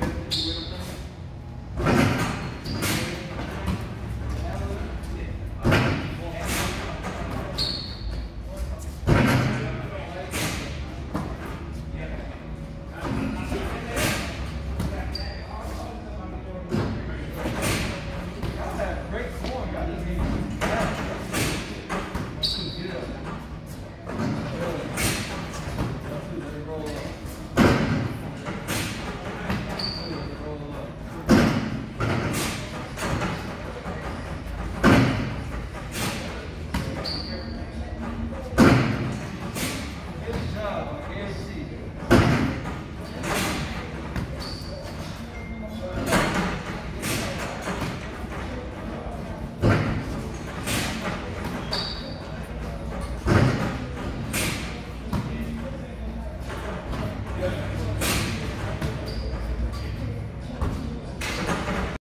twitter Não, esse